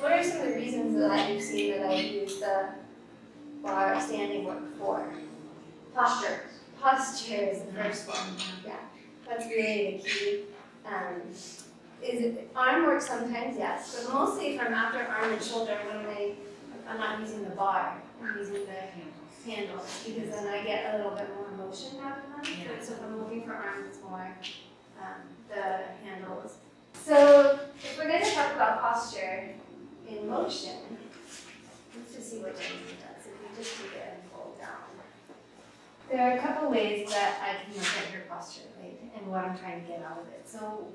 what are some of the reasons that you've seen that I use the bar standing work for? Posture. Posture is the first one, yeah, that's really the key. Um, is it, arm work sometimes, yes, but mostly if I'm after arm and shoulder, when I, I'm not using the bar, I'm using the handles, because then I get a little bit more motion out of them. Yeah. So if I'm looking for arms, it's more, um, the handles. So if we're gonna talk about posture in motion, let's just see what Jamie does, if we just take it and fold down. There are a couple ways that I can look at your posture, right, and what I'm trying to get out of it. So,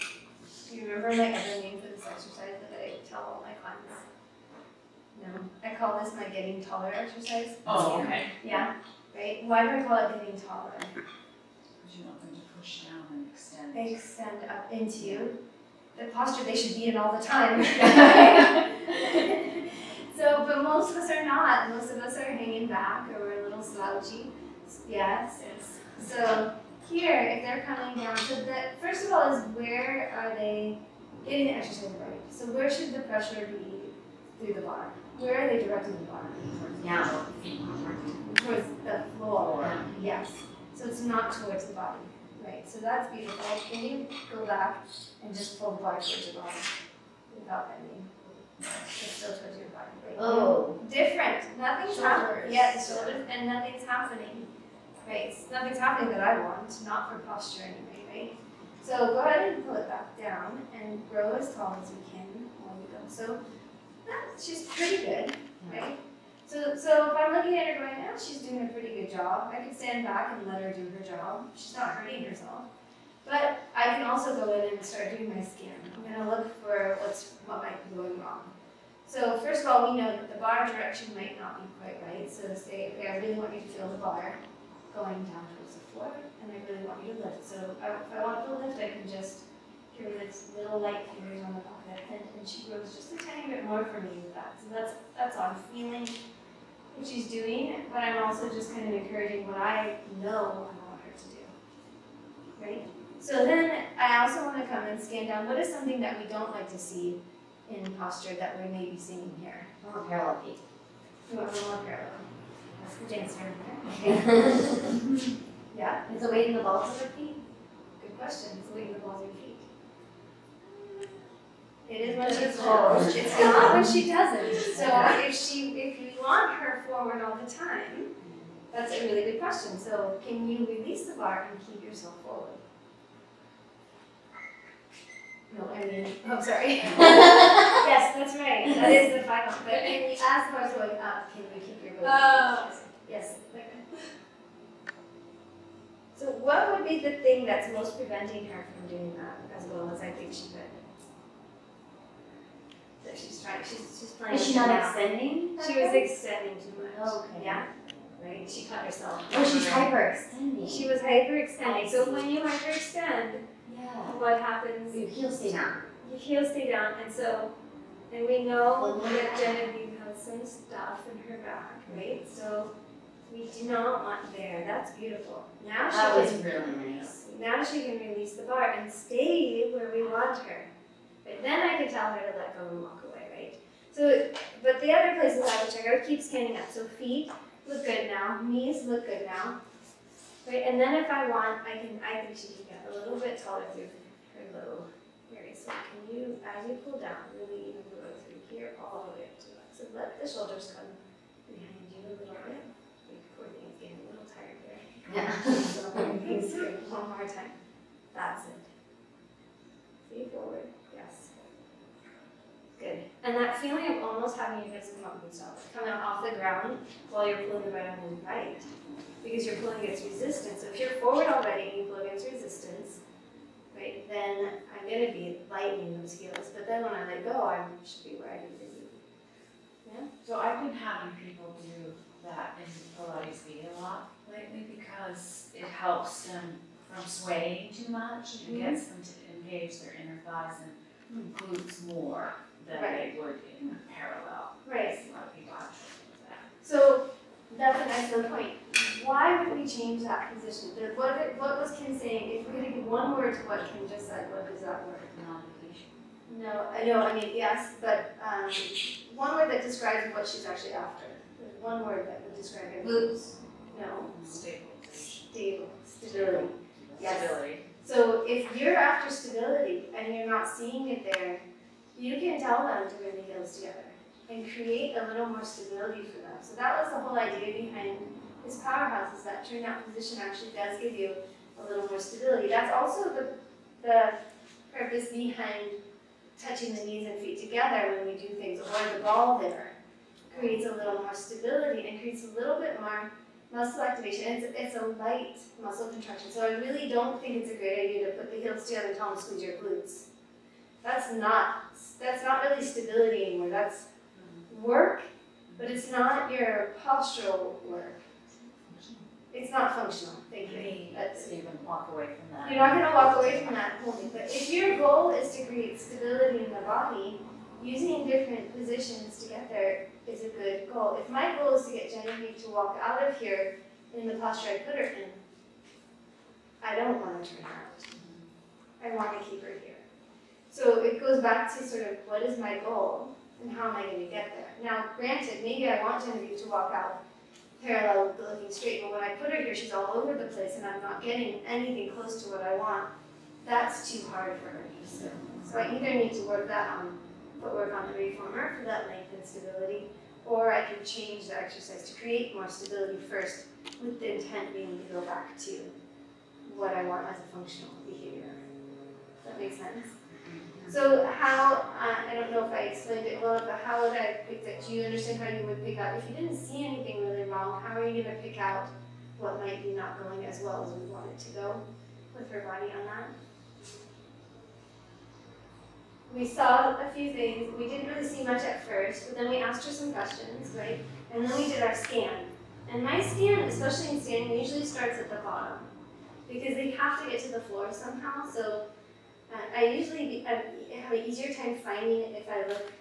do you remember my other name for this exercise that I tell all my clients? No, I call this my getting taller exercise. Oh, okay. Yeah, right, why do I call it getting taller? Because you want them to push down and extend. They extend up into the posture they should be in all the time. so, but most of us are not. Most of us are hanging back or we're a little slouchy. Yes. So here, if they're coming down, so that first of all is where are they getting the exercise right? So where should the pressure be through the bar? Where are they directing the bar? Down. Towards the floor. Yes. So it's not towards the body. Right. So that's beautiful. Can you go back and just pull the bar towards your body without bending? It's still towards your body. Right. Oh. Different. Nothing's happening. Yeah, shoulders, and nothing's happening. Right. Nothing's happening that I want, not for posture anyway. Right. So go ahead and pull it back down and grow as tall as you can while you go. So that's just pretty good, right? So, so if I'm looking at her going, oh, she's doing a pretty good job, I can stand back and let her do her job. She's not hurting herself. But I can also go in and start doing my scan. I'm gonna look for what's what might be going wrong. So first of all, we know that the bar direction might not be quite right. So say, okay, I really want you to feel the bar going down towards the floor, and I really want you to lift. So if I want to lift, I can just give her this little light fingers on the back of the head, and she grows just a tiny bit more for me with that. So that's that's all I'm feeling what she's doing, but I'm also just kind of encouraging what I know I want her to do. Right? So then I also want to come and scan down what is something that we don't like to see in posture that we may be seeing here. Oh, parallel feet. We want a little parallel. That's the dancer. Okay. yeah, Is the weight in the balls of her feet? good question. Is the weight in the balls of your feet. It is when It she's is forward. It's not when she doesn't. So if she, if you want her forward all the time, that's a really good question. So can you release the bar and keep yourself forward? No, I mean, oh, sorry. yes, that's right. That is the final. But can you, as the bar's going up, can you keep your weight? Oh. Yes. okay. So what would be the thing that's most preventing her from doing that as well as I think she could? That she's trying, she's, she's playing. Is she not extending? She was extending too much. Oh, okay. Yeah, right, she cut herself. Oh, she's hyperextending. She was hyperextending, so when you hyperextend, Yeah. what happens? Your heel stay down. Your heels stay down, and so, and we know Well, that Genevieve has some stuff in her back, right? So we do not want there, that's beautiful. Now she That was can, really nice. now she can release the bar and stay where we want her. But then I can tell her to let go and walk away, right? So, but the other places I would check, I would keep scanning up. So feet look good now, knees look good now. Right, and then if I want, I can, I think she can get a little bit taller through her low area. So can you, as you pull down, really even go through here all the way up to that. So let the shoulders come behind you a little bit. Courtney's getting a little tired there. Yeah. So one more time. That's it. See forward. And that feeling of almost having your hips come up and stop, coming off the ground while you're pulling the right arm in right. Because you're pulling against resistance. So if you're forward already and you pull against resistance, right, then I'm gonna be lightening those heels. But then when I let go, I should be where I need to be. So I've been having people do that in Pilates media a lot lately because it helps them from swaying too much. It mm-hmm. gets them to engage their inner thighs and mm. glutes more than they would in parallel. Right. A lot of people have trouble with that. So that's an excellent point. Why would we change that position? The- What, what was Kim saying? If we're gonna give one word to what Kim just said, what is that word? Modification. No, I know, I mean, yes, but, um, one word that describes what she's actually after. There's one word that would describe it. Glutes. No, Stabilization. stable, stability. Yes. Stability. So if you're after stability and you're not seeing it there, you can tell them to bring the heels together and create a little more stability for them. So that was the whole idea behind is that turnout position actually does give you a little more stability. That's also the, the purpose behind touching the knees and feet together when we do things, or the ball there creates a little more stability and creates a little bit more muscle activation. It's, it's a light muscle contraction, so I really don't think it's a great idea to put the heels together and tell them to squeeze your glutes. That's not that's not really stability anymore. That's work, but it's not your postural work. It's not functional. Thank you. That's, So you can walk away from that. you're not going to walk away from that point. But if your goal is to create stability in the body, using different positions to get there is a good goal. If my goal is to get Genevieve to walk out of here in the posture I put her in, I don't want to turn her out. I want to keep her here. So it goes back to sort of what is my goal and how am I going to get there. Now, granted, maybe I want Genevieve to walk out parallel with looking straight, but when I put her here, she's all over the place and I'm not getting anything close to what I want. That's too hard for her. So, so I either need to work that on, put work on the reformer for that length and stability, or I can change the exercise to create more stability first, with the intent being to go back to what I want as a functional behavior. Does that make sense? So how, uh, I don't know if I explained it well, but how would I pick that? Do you understand how you would pick out, if you didn't see anything really wrong, how are you gonna pick out what might be not going as well as we want it to go with her body on that? We saw a few things, we didn't really see much at first, but then we asked her some questions, right? And then we did our scan. And my scan, especially in standing, usually starts at the bottom because they have to get to the floor somehow, so uh, I usually I have an easier time finding it if I look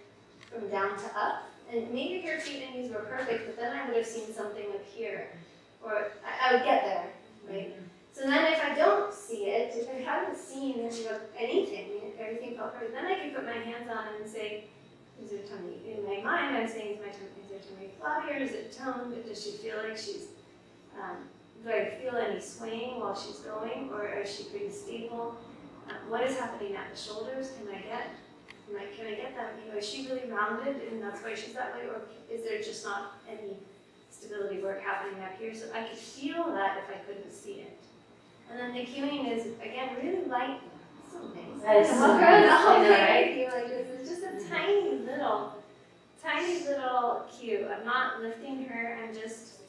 from down to up. And maybe her feet and knees were perfect, but then I would have seen something up here, or I, I would get there, right? So then if I don't see it, if I haven't seen you know, anything, everything felt perfect, then I can put my hands on it and say, is her tummy, in my mind, I'm saying, is my tummy, is her tummy flabby or is it toned? Does she feel like she's, um, do I feel any swaying while she's going, or is she pretty stable? Uh, what is happening at the shoulders? Can I get, am I, can I get that? You know, is she really rounded and that's why she's that way, or is there just not any stability work happening up here? So I could feel that if I couldn't see it. And then the cueing is again really light. So nice. That is so nice. I day, right? I feel like is just a tiny little, tiny little cue. I'm not lifting her. I'm just.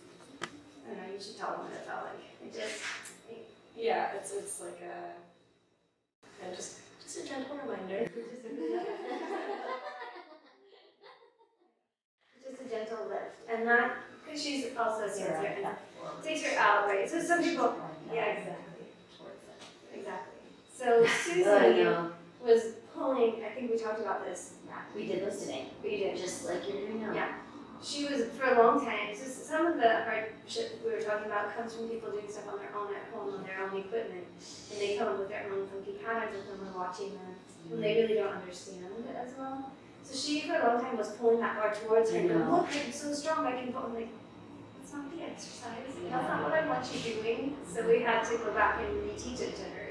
I don't know. You should tell them what it felt like. It just. Yeah, it's it's like a and just just a gentle reminder. Just a gentle lift, and that because she's also dancer and takes her out right. So some people, yeah, exactly, exactly. So Oh, was pulling. I think we talked about this. Yeah, we did this today, We did. just like you're doing now. Yeah. She was for a long time. So some of the hardship we were talking about comes from people doing stuff on their own at home on their own equipment, and they come up with their own funky patterns with them and watching them, and they really don't understand it as well. So she for a long time was pulling that bar towards her. And. Look, I'm so strong. I can pull. I'm like, that's not the exercise. That's not what I want you doing. So we had to go back and reteach it to her.